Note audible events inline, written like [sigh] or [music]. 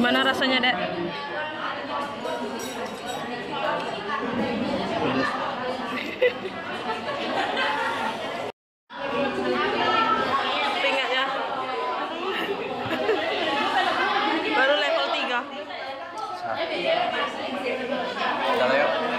Gimana rasanya, Dek? Ya. [laughs] Baru level 3. Yuk.